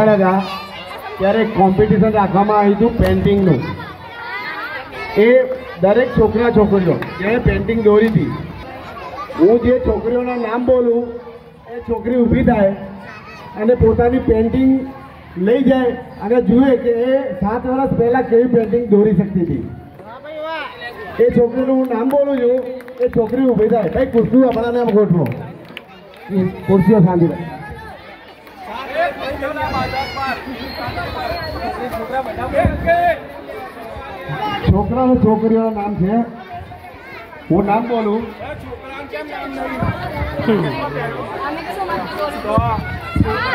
ત્યારે કોમ્પિટિશન રાખવામાં આવ્યું હતું પેન્ટિંગનું એ દરેક છોકરા છોકરીઓ જે પેન્ટિંગ દોરી હતી, હું જે છોકરીઓના નામ બોલું, એ છોકરી ઊભી થાય અને પોતાની પેન્ટિંગ લઈ જાય અને જુએ કે એ સાત વર્ષ પહેલાં કેવી પેન્ટિંગ દોરી શકતી હતી. એ છોકરીનું હું નામ બોલું છું, એ છોકરી ઊભી થાય. ભાઈ ખુરશીઓ આપણા નામ ગોઠવો. ખુરશીઓ શાંતિ. છોકરા અને છોકરીઓ નામ છે. હું નામ બોલું? અમે